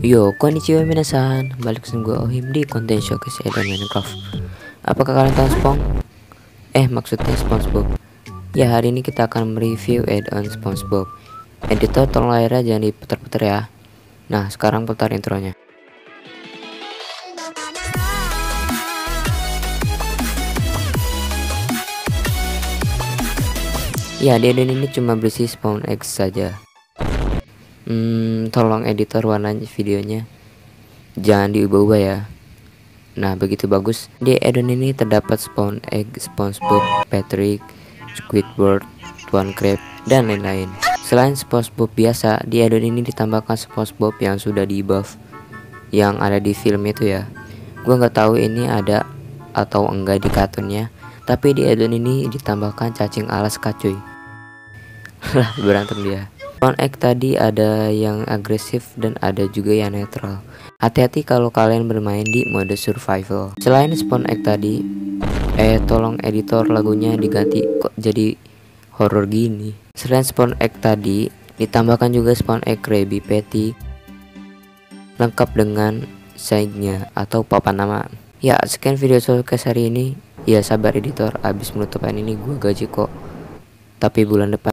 Yo, konnichiwa minasan. Balik sama gue Ohim di konten showcase Eden Minecraft. Apakah kalian tahu Spong? Eh, maksudnya Spongebob. Ya, hari ini kita akan mereview add-on Spongebob. Editor tolong layarnya jangan diputar-putar ya. Nah, sekarang putar intronya. Ya, di add-on ini cuma berisi spawn X saja hmm, tolong editor warna videonya. Jangan diubah-ubah ya. Nah begitu bagus. Di addon ini terdapat spawn egg spongebob patrick squidward tuan crab dan lain-lain. Selain spongebob biasa di addon ini ditambahkan spongebob yang sudah di buff. Yang ada di film itu ya. Gua nggak tahu ini ada atau enggak di kartunnya tapi di addon ini ditambahkan cacing alas kacuy. Lah berantem dia Egg tadi ada yang agresif dan ada juga yang netral. Hati-hati kalau kalian bermain di mode survival. Selain spawn egg tadi, eh tolong editor lagunya diganti kok jadi horror gini. Selain spawn egg tadi, ditambahkan juga spawn egg Krabby Patty lengkap dengan sign-nya atau papan nama. Ya, sekian video showcase hari ini. Ya sabar editor, abis menutupan ini gua gaji kok. Tapi bulan depan